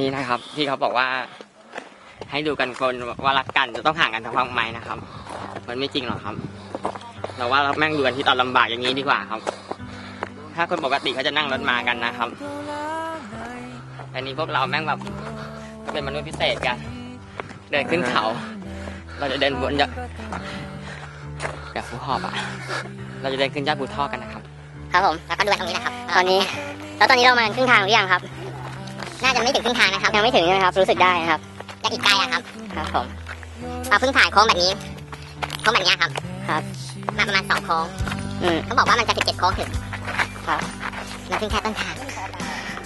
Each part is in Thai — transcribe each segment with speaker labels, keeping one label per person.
Speaker 1: นี่นะครับ ที่เขาบอกว่า ให้ดูกันคนว่ารักกันจะต้องห่างกันทั้งความหมายนะครับ มันไม่จริงหรอกครับ เราว่าเราแม่งดูกันที่ตอนลำบากอย่างนี้ดีกว่าครับ ถ้าคนปกติเขาจะนั่งรถมากันนะครับอันนี้พวกเราแม่งแบบเป็นมนุษย์พิเศษกัน เดินขึ้นเขา เราจะเดินบนจากแบบภูหอบอะ เราจะเดินขึ้นยอดภูท่อกันนะครับ
Speaker 2: ครับผมแล้วก็ดูกันตรงนี้นะครับ ตอนนี้ แล้วตอนนี้เรามาครึ่งทางหรือยังครับ น่าจะไม่ถึงครึ่งทางนะครับยังไม่ถึงใช่ไหมครับ รู้สึกได้นะครับยังอีกไกลอะครับ ครับผมเราเพิ่งถ่ายโค้งแบบนี้โค้งแบบนี้ครับ ครับ มาประมาณสองโค้งอืมเขาบอกว่ามันจะสิบเจ็ดโค้งถึง ครับเราเพิ่งแค่ต้นทาง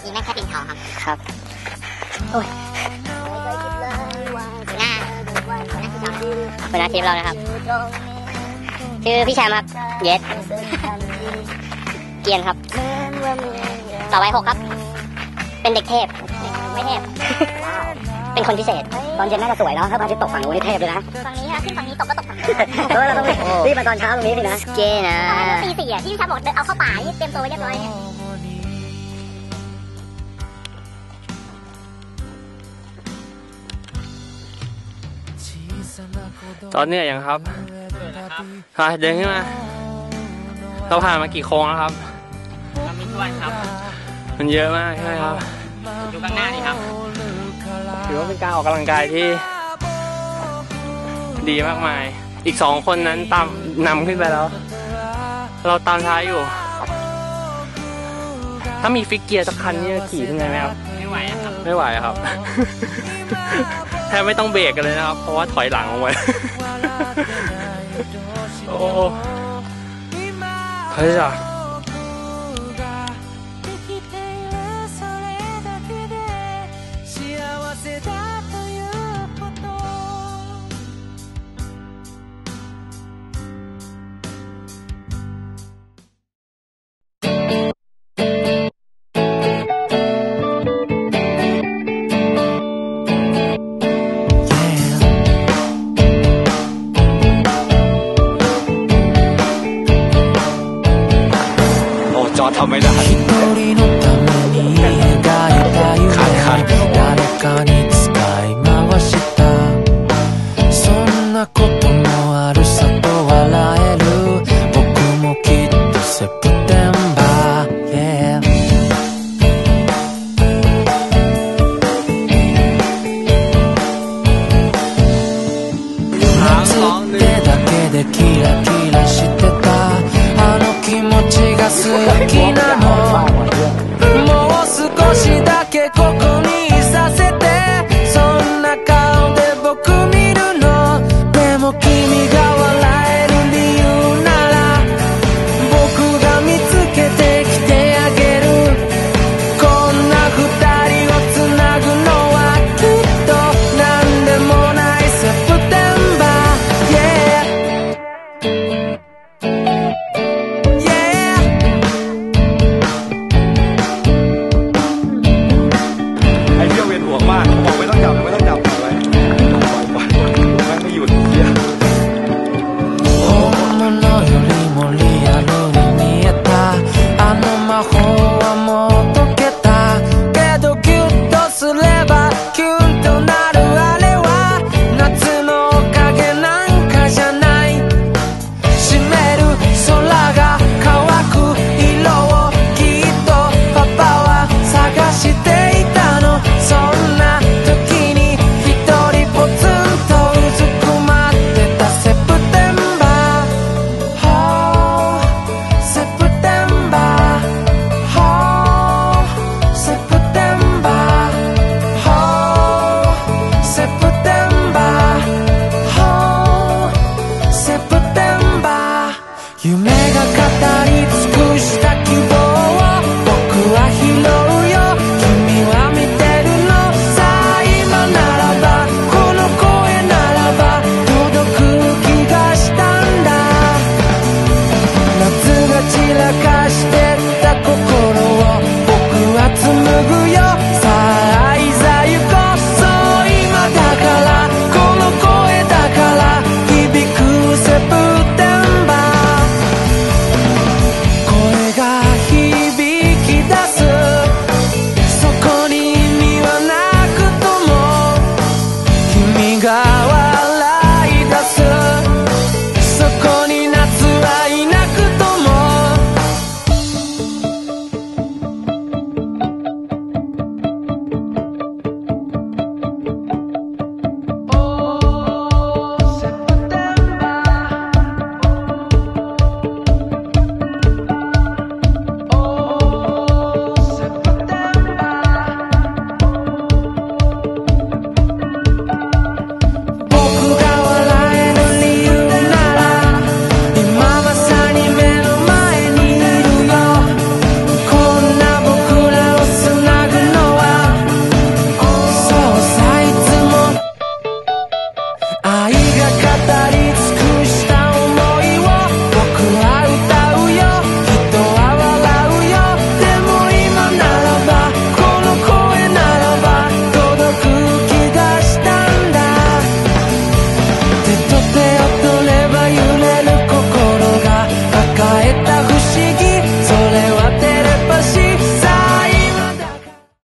Speaker 2: นี่แม่งแค่ปีนเขาครับ ครับโอ้ยหน้าหัวหน้าทีมเรานะครับ ชื่อพี่แชมป์ครับ เยสเกียนครับ ต่อไปหกครับ เป็นเด็กเทพไม่เทพ เป็นคนพิเศษ ตอนเย็นน่าจะสวยแล้วถ้าพระอาทิตย์ตกฝั่งนู้นนี่เทพเลยนะ
Speaker 3: ฝั่งนี้ค่ะขึ้นฝั่งนี้ตกก็ตกฝั่งนี้
Speaker 2: เออเราต้องรีบมาตอนเช้าตรงนี้สินะเก้นะ
Speaker 3: ตอนนั้นตีสี่อะที่พี่ชาบอกเดินเอาเข้าป่านี่เตรียมตัวไว้เรียบร้อยเนี่ย
Speaker 4: ตอนเหนี้อยยังครับค่ะเดินขึ้นมาเราผ่านมากี่โค้งแล้วครับ
Speaker 1: เรามีทวนครับ
Speaker 4: มันเยอะมากใช่ไหมครับ
Speaker 1: ดูข้างหน้านี่ครับ
Speaker 4: ถือว่าเป็นการออกกำลังกายที่ ดีมากมาย อีกสองคนนั้นตามนำขึ้นไปแล้ว เราตามท้ายอยู่ ถ้ามีฟิกเกียร์สักคันนี่จะขี่ขึ้นไงไหมครับ
Speaker 1: ไม่ไหวอะครับ
Speaker 4: ไม่ไหวครับ แทบไม่ต้องเบรกกันเลยนะครับ เพราะว่าถอยหลังออกมาโอ้เฮ้ยอะ
Speaker 5: โอ้จอ
Speaker 6: Looking up. ป็นห่วงมากบอกไม่ต้องจับไม่ต้องจับอะไรไปไปไม่หยุดเลียโอ้